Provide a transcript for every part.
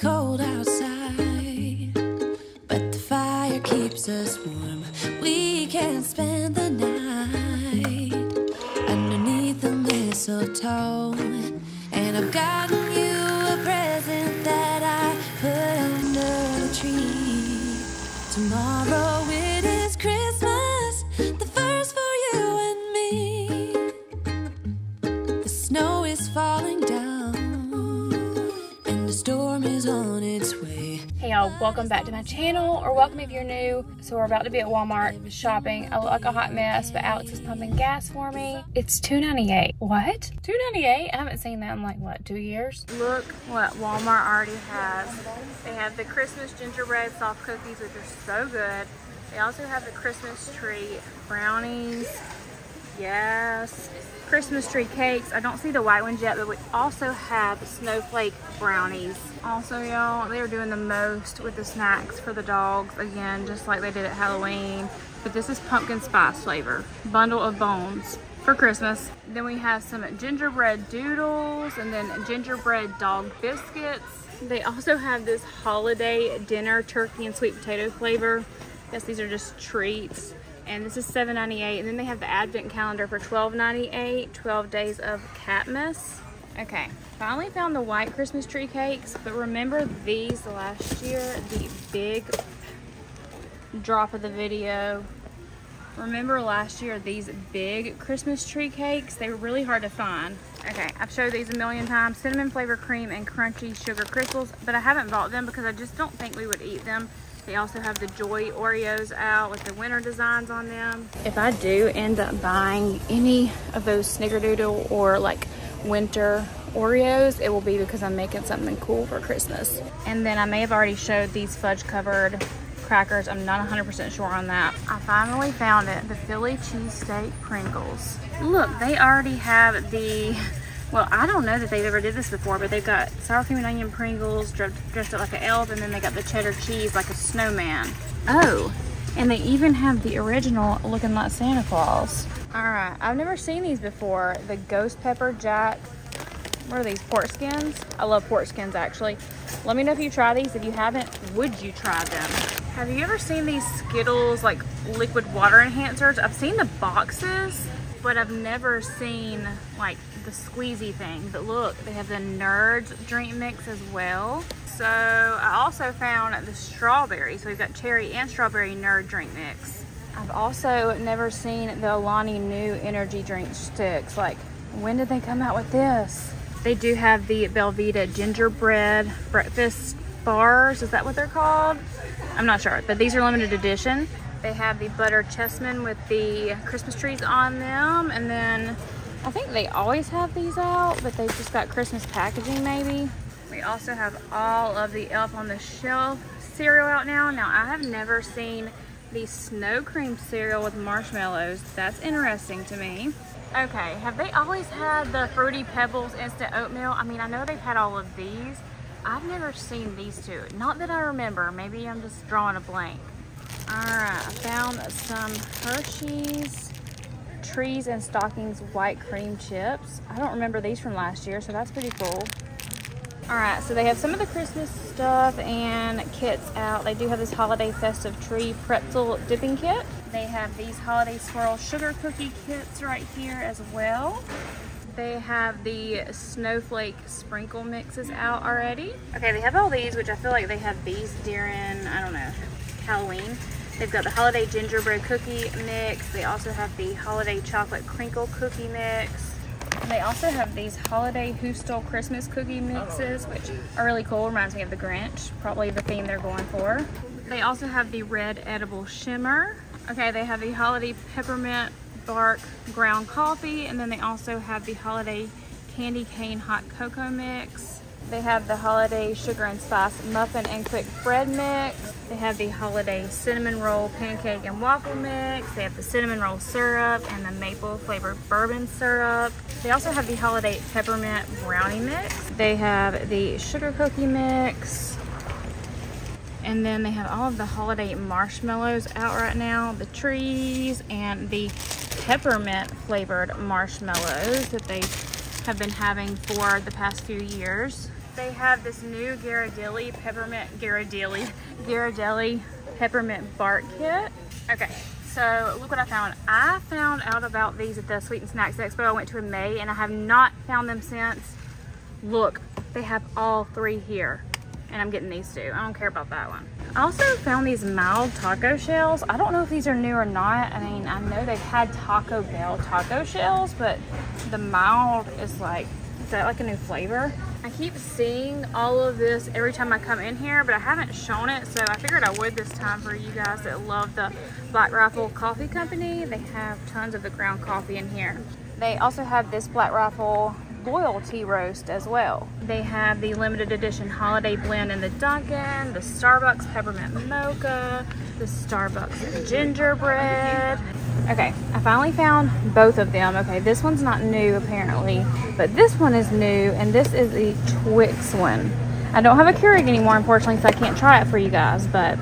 cold outside, but the fire keeps us warm. We can spend the night underneath the mistletoe, and I've gotten you a present that I put under the tree. Tomorrow it Welcome back to my channel, or welcome if you're new. So we're about to be at Walmart shopping. I look like a hot mess, but Alex is pumping gas for me. It's $2.98. What? $2.98? I haven't seen that in like, what, two years? Look what Walmart already has. They have the Christmas gingerbread soft cookies, which are so good. They also have the Christmas tree brownies. Yes. Christmas tree cakes. I don't see the white ones yet, but we also have snowflake brownies. Also, y'all, they are doing the most with the snacks for the dogs. Again, just like they did at Halloween. But this is pumpkin spice flavor. Bundle of bones for Christmas. Then we have some gingerbread doodles and then gingerbread dog biscuits. They also have this holiday dinner turkey and sweet potato flavor. Yes, these are just treats and this is $7.98 and then they have the advent calendar for $12.98 12 days of Catmas okay finally found the white Christmas tree cakes but remember these last year the big drop of the video? Remember last year these big Christmas tree cakes? They were really hard to find. Okay I've showed these a million times cinnamon flavor cream and crunchy sugar crystals but I haven't bought them because I just don't think we would eat them they also have the Joy Oreos out with the winter designs on them. If I do end up buying any of those Snickerdoodle or like winter Oreos, it will be because I'm making something cool for Christmas. And then I may have already showed these fudge covered crackers. I'm not 100% sure on that. I finally found it, the Philly cheesesteak Pringles. Look, they already have the well, I don't know that they've ever did this before, but they've got sour cream and onion Pringles dressed, dressed up like an elf, and then they got the cheddar cheese like a snowman. Oh, and they even have the original looking like Santa Claus. All right, I've never seen these before. The ghost pepper jack, what are these, pork skins? I love pork skins, actually. Let me know if you try these. If you haven't, would you try them? Have you ever seen these Skittles, like liquid water enhancers? I've seen the boxes, but I've never seen like the squeezy thing. But look, they have the Nerds drink mix as well. So I also found the strawberry. So we've got cherry and strawberry Nerd drink mix. I've also never seen the Alani Nu energy drink sticks. Like, when did they come out with this? They do have the Belvita gingerbread breakfast bars. Is that what they're called? I'm not sure, but these are limited edition. They have the butter chessmen with the Christmas trees on them. And then I think they always have these out, but they've just got Christmas packaging maybe. We also have all of the Elf on the Shelf cereal out now. Now I have never seen the snow cream cereal with marshmallows. That's interesting to me. Okay, have they always had the Fruity Pebbles instant oatmeal? I mean, I know they've had all of these. I've never seen these two. Not that I remember. Maybe I'm just drawing a blank. All right, I found some Hershey's Trees and Stockings white cream chips. I don't remember these from last year, so that's pretty cool. All right, so they have some of the Christmas stuff and kits out. They do have this holiday festive tree pretzel dipping kit. They have these holiday swirl sugar cookie kits right here as well. They have the snowflake sprinkle mixes out already. Okay, they have all these, which I feel like they have these during, I don't know, Halloween. They've got the holiday gingerbread cookie mix. They also have the holiday chocolate crinkle cookie mix. And they also have these holiday Who Stole Christmas cookie mixes, which are really cool. Reminds me of the Grinch, probably the theme they're going for. They also have the red edible shimmer. Okay, they have the holiday peppermint bark ground coffee, and then they also have the holiday candy cane hot cocoa mix. They have the holiday sugar and spice muffin and quick bread mix. They have the holiday cinnamon roll pancake and waffle mix. They have the cinnamon roll syrup and the maple flavored bourbon syrup. They also have the holiday peppermint brownie mix. They have the sugar cookie mix. And then they have all of the holiday marshmallows out right now. The trees and the peppermint flavored marshmallows that they have been having for the past few years. They have this new Ghirardelli peppermint Ghirardelli Ghirardelli peppermint bark kit. Okay, so look what I found. I found out about these at the Sweet and Snacks Expo I went to in May and I have not found them since. Look, they have all three here and I'm getting these two. I don't care about that one. I also found these mild taco shells. I don't know if these are new or not. I mean, I know they've had Taco Bell taco shells, but the mild is like, is that like a new flavor? I keep seeing all of this every time I come in here, but I haven't shown it, so I figured I would this time for you guys that love the Black Rifle Coffee Company. They have tons of the ground coffee in here. They also have this Black Rifle loyalty roast as well. They have the limited edition holiday blend in the Dunkin', the Starbucks peppermint mocha, the Starbucks gingerbread. Okay, I finally found both of them. Okay, this one's not new apparently, but this one is new and this is the Twix one. I don't have a Keurig anymore unfortunately so I can't try it for you guys, but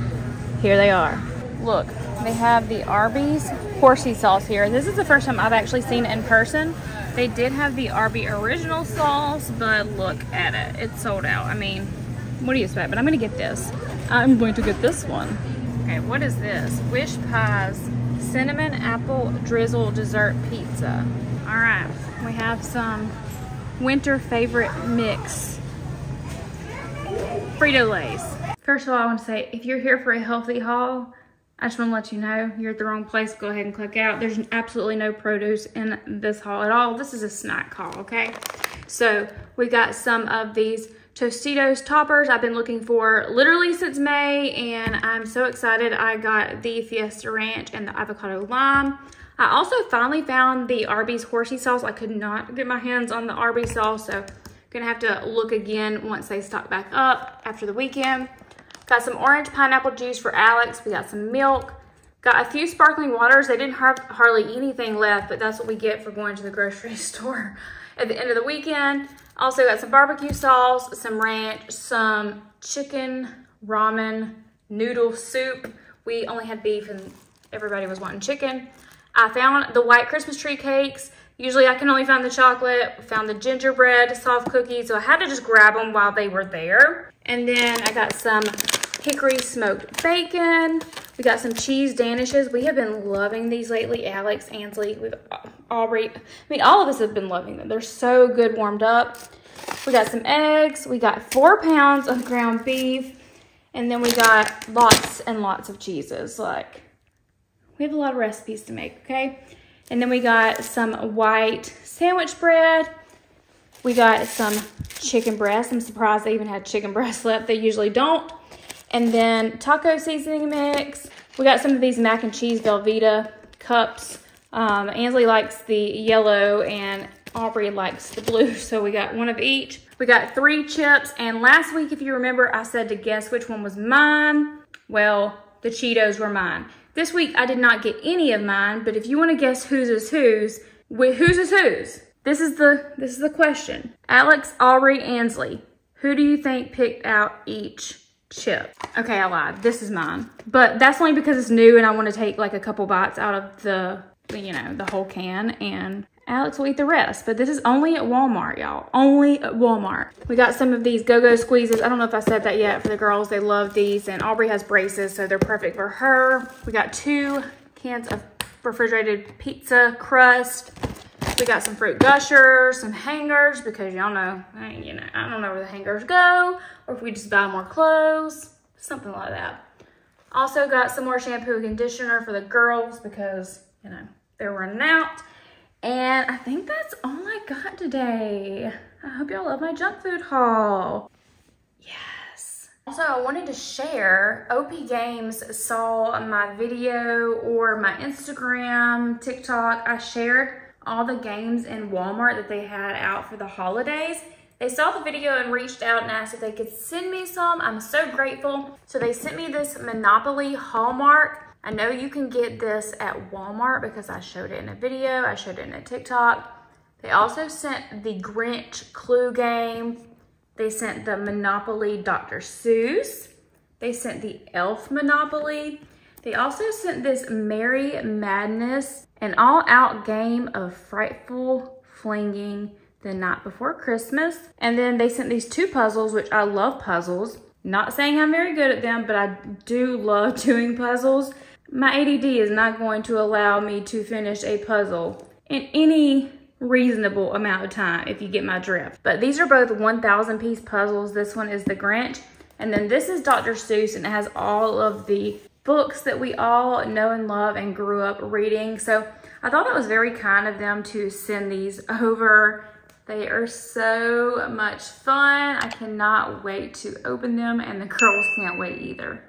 here they are. Look, they have the Arby's horsey sauce here. This is the first time I've actually seen it in person. They did have the Arby original sauce, but look at it. It's sold out. I mean, what do you expect? But I'm gonna get this. I'm going to get this one. Okay, what is this? Wish Pies Cinnamon Apple Drizzle Dessert Pizza. All right, we have some winter favorite mix. Frito-Lays. First of all, I want to say, if you're here for a healthy haul, I just want to let you know you're at the wrong place. Go ahead and click out. There's absolutely no produce in this haul at all. This is a snack haul, okay? So we got some of these Tostitos toppers I've been looking for literally since May and I'm so excited I got the Fiesta Ranch and the avocado lime. I also finally found the Arby's horsey sauce. I could not get my hands on the Arby's sauce so I'm gonna have to look again once they stock back up after the weekend. Got some orange pineapple juice for Alex. We got some milk. Got a few sparkling waters. They didn't have hardly anything left, but that's what we get for going to the grocery store at the end of the weekend. Also got some barbecue sauce, some ranch, some chicken ramen noodle soup. We only had beef and everybody was wanting chicken. I found the white Christmas tree cakes. Usually I can only find the chocolate, found the gingerbread, soft cookies, so I had to just grab them while they were there. And then I got some hickory smoked bacon. We got some cheese danishes. We have been loving these lately. Alex, Ansley, we've Aubrey. I mean, all of us have been loving them. They're so good warmed up. We got some eggs. We got four pounds of ground beef. And then we got lots and lots of cheeses. Like, we have a lot of recipes to make, okay? And then we got some white sandwich bread. We got some chicken breast. I'm surprised they even had chicken breast left. They usually don't. And then taco seasoning mix. We got some of these mac and cheese Velveeta cups. Um, Ansley likes the yellow and Aubrey likes the blue, so we got one of each. We got three chips, and last week, if you remember, I said to guess which one was mine. Well, the Cheetos were mine. This week, I did not get any of mine, but if you want to guess whose is whose, whose is whose? This is the this is the question. Alex, Aubrey, Ansley, who do you think picked out each chip. Okay, I lied. This is mine. But that's only because it's new and I want to take like a couple bites out of the, you know, the whole can and Alex will eat the rest. But this is only at Walmart, y'all. Only at Walmart. We got some of these Go-Go Squeezes. I don't know if I said that yet for the girls. They love these. And Aubrey has braces, so they're perfect for her. We got two cans of refrigerated pizza crust. We got some fruit gushers, some hangers, because y'all know, you know, I don't know where the hangers go, or if we just buy more clothes, something like that. Also got some more shampoo and conditioner for the girls because, you know, they're running out. And I think that's all I got today. I hope y'all love my junk food haul. Yes. Also, I wanted to share, OP Games saw my video or my Instagram, TikTok. I shared all the games in Walmart that they had out for the holidays. They saw the video and reached out and asked if they could send me some. I'm so grateful. So they sent me this Monopoly Hallmark. I know you can get this at Walmart because I showed it in a video. I showed it in a TikTok. They also sent the Grinch Clue game. They sent the Monopoly Dr. Seuss. They sent the Elf Monopoly. They also sent this Merry Madness, an all-out game of frightful flinging. the night before Christmas. And then they sent these two puzzles, which I love puzzles. Not saying I'm very good at them, but I do love doing puzzles. My ADD is not going to allow me to finish a puzzle in any reasonable amount of time if you get my drift. But these are both 1,000 piece puzzles. This one is the Grinch. And then this is Dr. Seuss and it has all of the books that we all know and love and grew up reading. So I thought it was very kind of them to send these over. They are so much fun. I cannot wait to open them and the girls can't wait either.